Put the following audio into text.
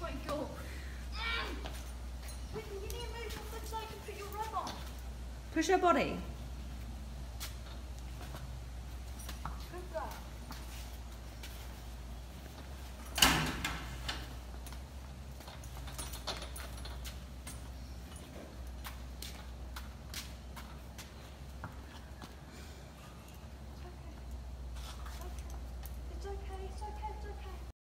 you need to move put your Push her body.